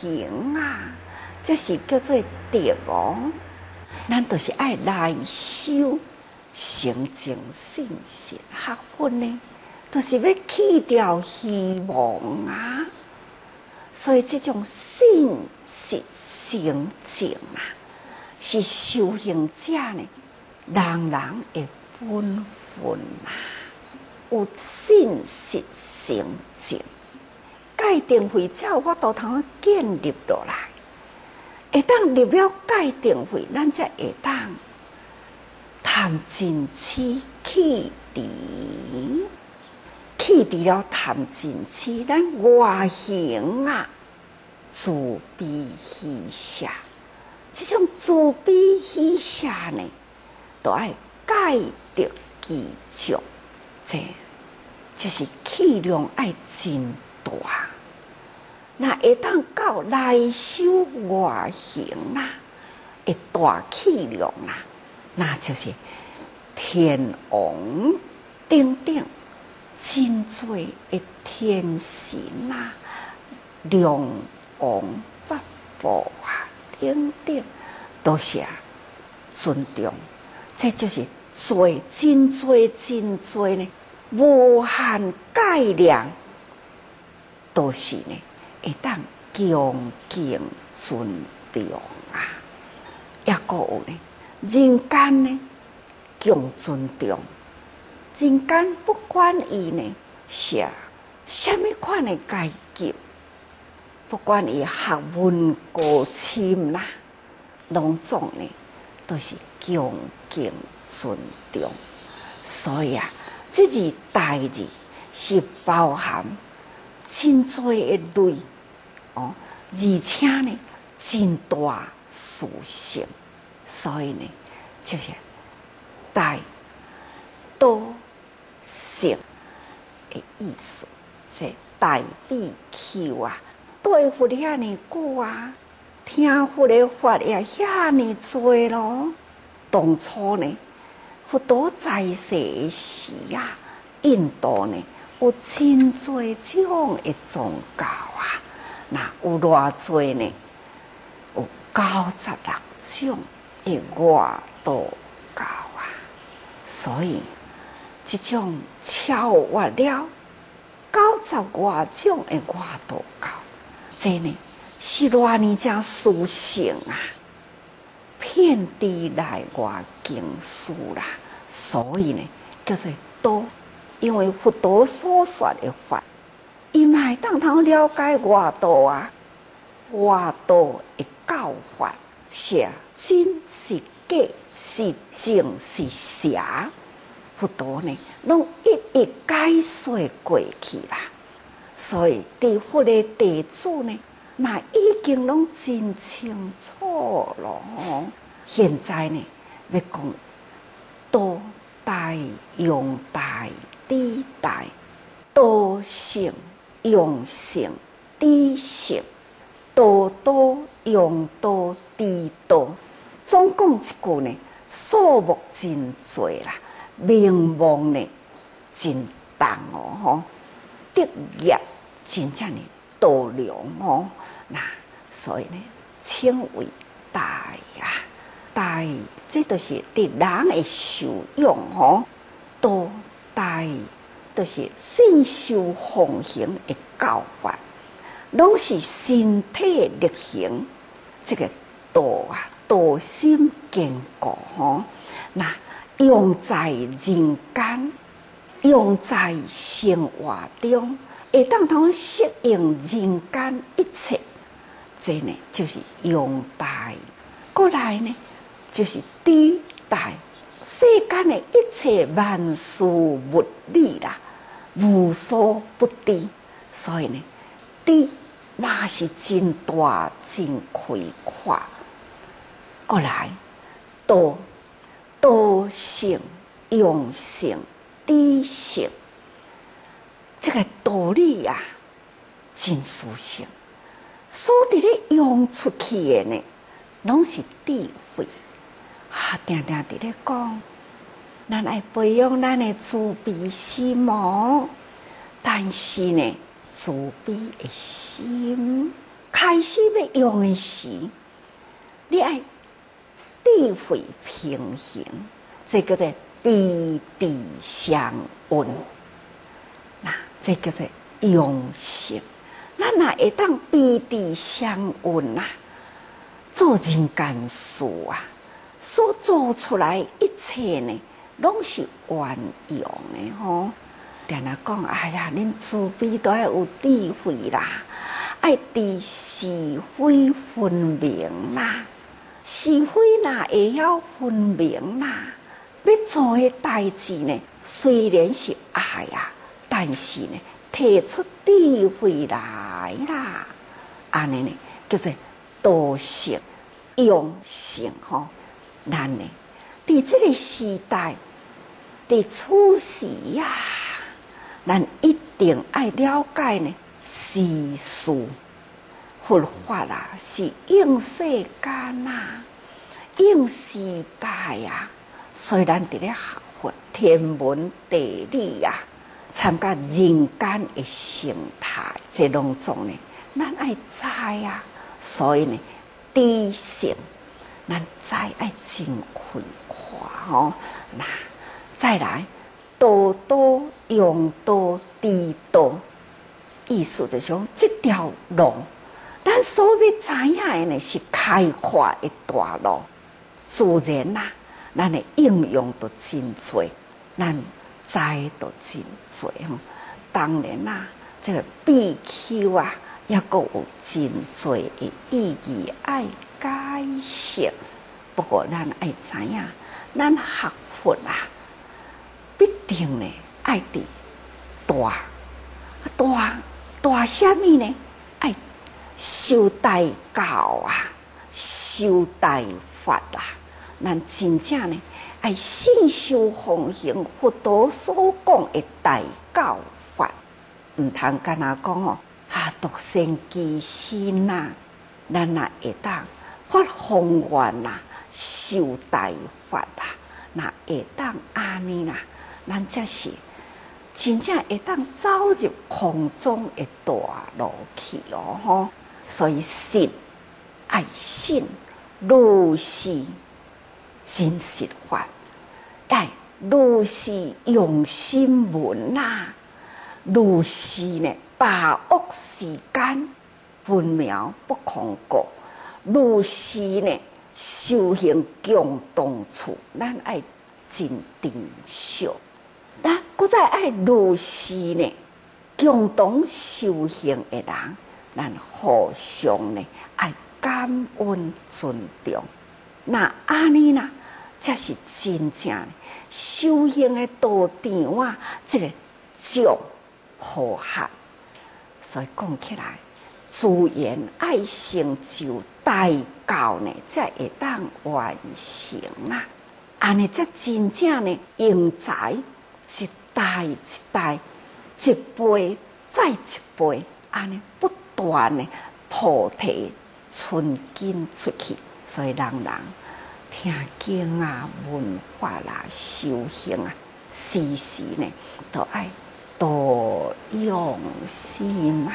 行啊，这是叫做德哦。咱都是爱来修，心正信心学分呢，都是要去掉希望啊。所以这种信是行正啊，是修行者呢，人人的本分啊。有信是行正，界定会照我都通建立落来。会当立了界定会，咱才会当谈真气气地，气地了谈真气，咱外形啊，自卑虚下，这种自卑虚下呢，都爱界定其中，这就是气量爱真大。那会当到内修外行啦，会大气量啦，那就是天王顶顶真多的天神啦，龙王八部啊，顶顶都是啊尊重，这就是最真最真最呢，无限概量都是呢。会当恭敬尊重啊，也个有呢。人间呢，敬尊重，人间不管伊呢是虾米款的阶级，不管伊学问高深啦，拢总呢都是恭敬尊重。所以啊，这字代字是包含真多的类。哦，而且呢，真大属性，所以呢，就是大多性的意思。这大比丘啊，对付遐尼久啊，听佛的法也遐尼多咯。当初呢，佛陀在世时啊，印度呢有真多种的宗教啊。那有偌多呢？有九十六种的外道教啊！所以这种超越了九十外种的外道教，这呢是偌尼正殊胜啊！遍地来外经书啦，所以呢叫做多，因为佛陀所说的法。伊嘛当通了解外道啊，外道的教法是真是假，是正是邪，佛陀呢，拢一一解说过去啦。所以地佛的地主呢，嘛已经拢真清楚咯。现在呢，要讲多大用大地大多性。用性低性，多多用多低多，总共一句呢，数目真多啦，名望呢真重哦吼，德业真正呢多量哦，那所以呢称为大呀，大，这都是对人的受用吼，多大。都是信修奉行的教法，拢是身体力行，这个道啊，道心坚固吼。那用在人间，用在生活中，会当通适应人间一切，这呢就是用大。过来呢，就是地大，世间的一切万事物理啦。无所不知，所以呢，知嘛是真大真开阔。过来，多多性用性知性，这个道理呀，真殊胜。所伫咧用出去的呢，拢是智慧。啊，定定伫咧讲。咱爱培养咱的慈悲心哦，但是呢，慈悲的心开始要用的时，你爱智慧平衡，这叫做彼地相温。那这叫做用心。咱若会当彼地相温呐，做人间事啊，所做出来一切呢，拢是万用的吼。定来讲，哎呀，恁慈悲都要有智慧啦，爱知是非分明啦，是非哪会晓分明啦？要做的代志呢，虽然是爱呀，但是呢，提出智慧来啦，安尼呢，叫做多性用性吼。咱呢，伫这个时代的处事呀。咱一定爱了解呢，世事佛法啦，是应世间呐，应时代呀。所以咱伫咧学佛天文地理呀，参加人间的生态这当中呢，咱爱知呀。所以呢，知性，咱知爱真开阔吼。那再来。多多用多低多，意思就是讲，这条路，咱所要知影的呢是开阔一大路，自然啦，咱的应用都真多，咱知都真多吼。当然啦，这个必修啊，也个有真多的意义爱解释。不过咱爱知影，咱学佛啊。必定呢，爱的大大大什么呢？爱修大教啊，修大法啦。咱真正呢，爱信修奉行佛陀所讲的大教法，毋通干那讲哦，啊，独善其身呐，咱若会当发宏愿呐，修大法啦，那会当安尼啦。咱则是真正会当走入空中的大路去哦吼，所以信爱信如是真实法，但如是用心闻呐，如是呢把握时间分秒不空过，如是呢修行共同处，咱爱真定修。但搁再爱如是呢，共同修行的人，咱互相呢爱感恩尊重。那安尼呢，才是真正修行的道场啊！这个众和谐，所以讲起来，自然爱成就大教呢，才会当完成啊！安尼才真正呢，英才。一代一代，一辈再一辈，安尼不断的菩提纯根出去，所以人人听经啊、文化啦、修行啊，时时呢都爱多用心嘛。